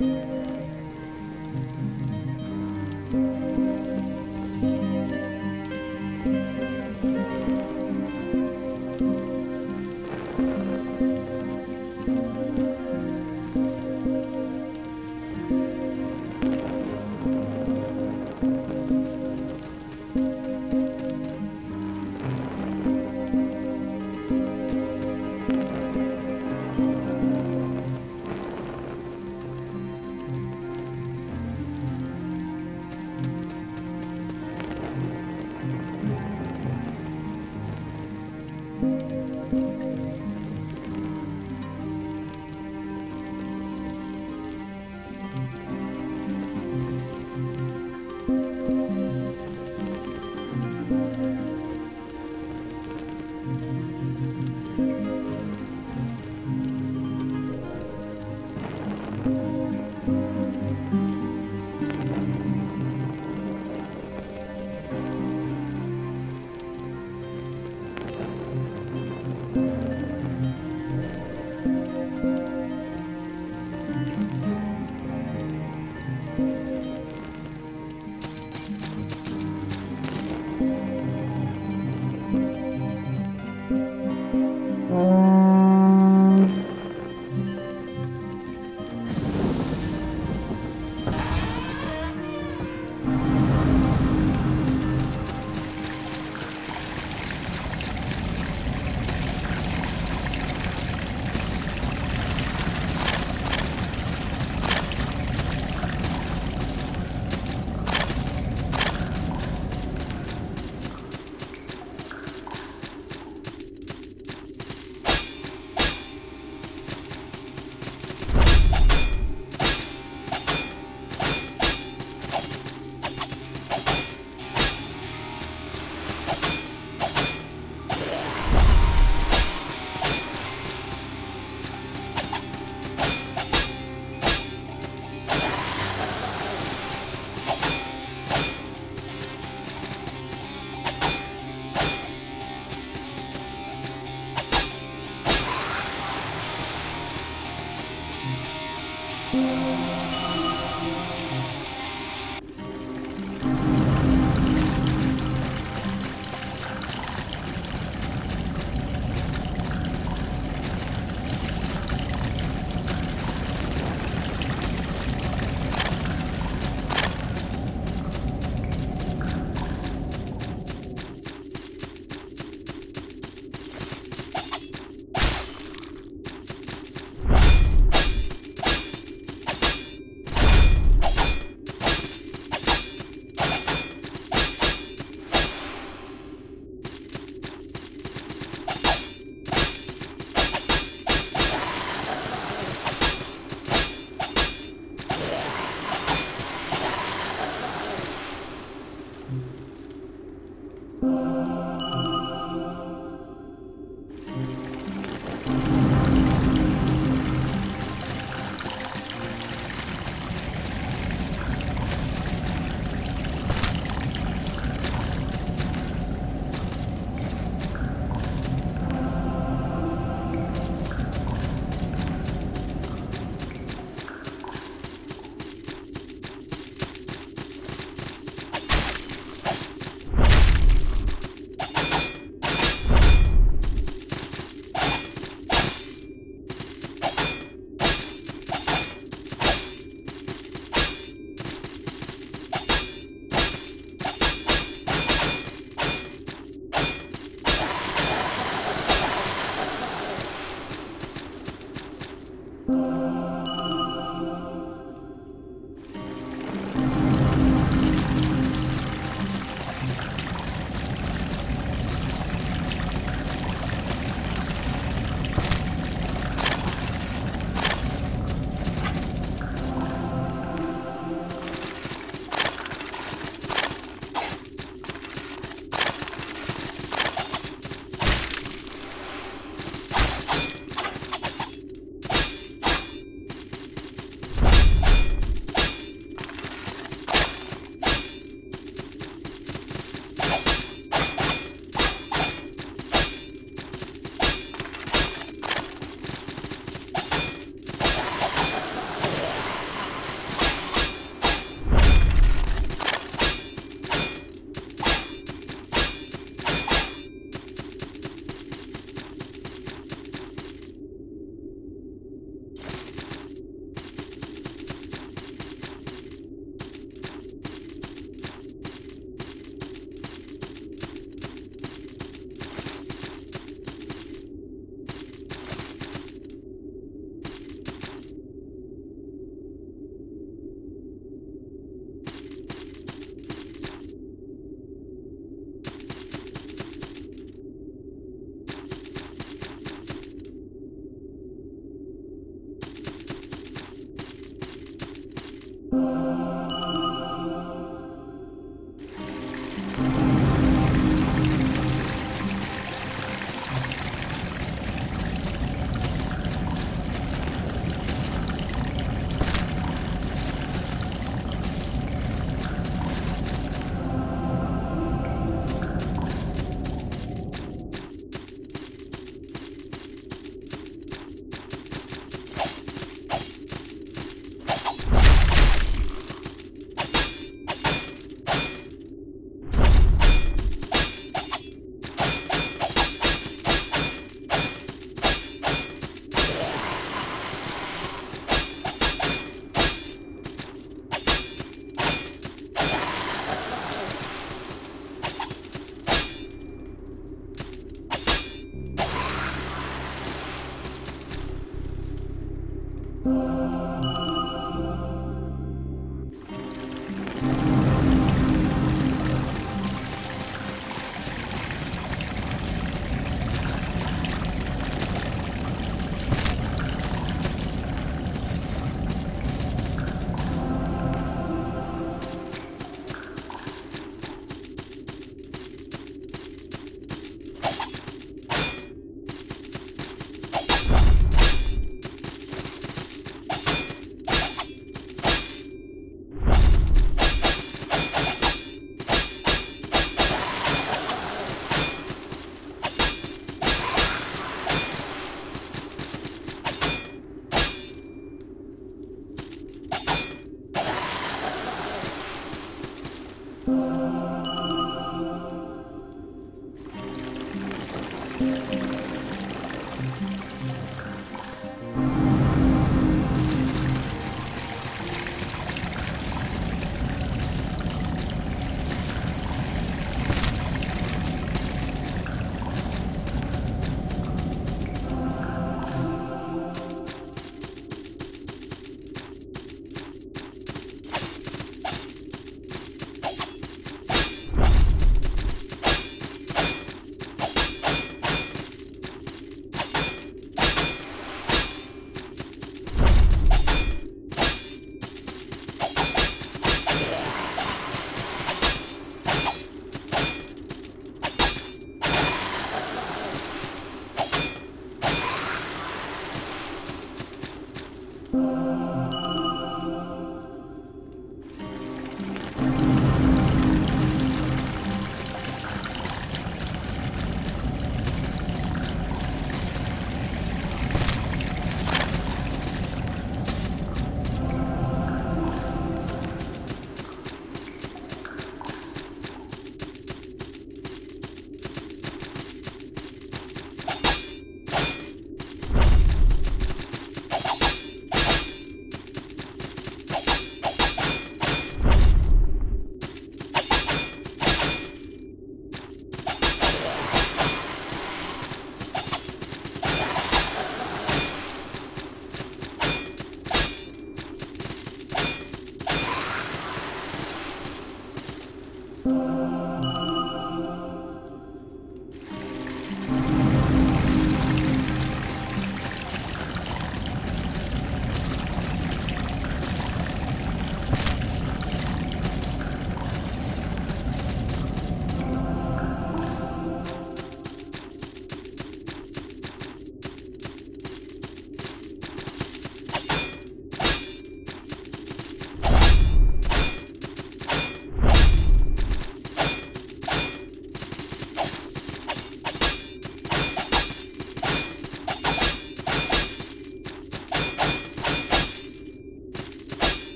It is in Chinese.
嗯。